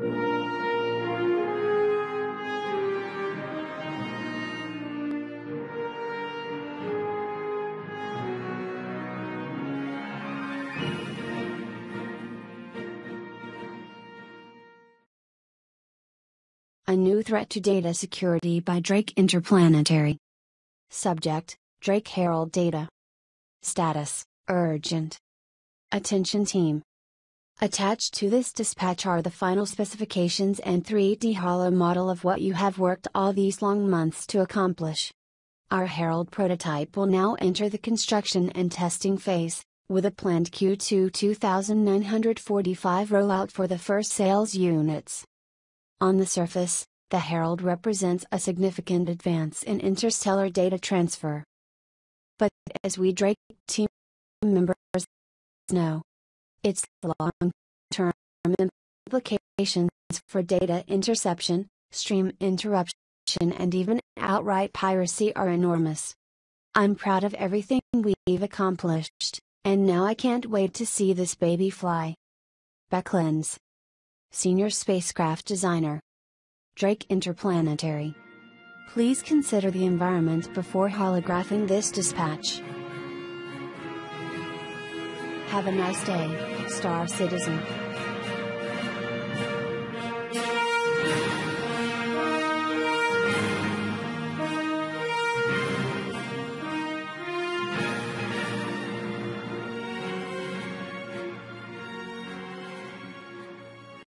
A new threat to data security by Drake Interplanetary. Subject Drake Herald Data. Status Urgent. Attention Team. Attached to this dispatch are the final specifications and 3D holo model of what you have worked all these long months to accomplish. Our Herald prototype will now enter the construction and testing phase, with a planned Q2 2945 rollout for the first sales units. On the surface, the Herald represents a significant advance in interstellar data transfer. But, as we Drake team members know, its long term implications for data interception, stream interruption, and even outright piracy are enormous. I'm proud of everything we've accomplished, and now I can't wait to see this baby fly. Beck Lenz Senior Spacecraft Designer. Drake Interplanetary. Please consider the environment before holographing this dispatch. Have a nice day, Star Citizen.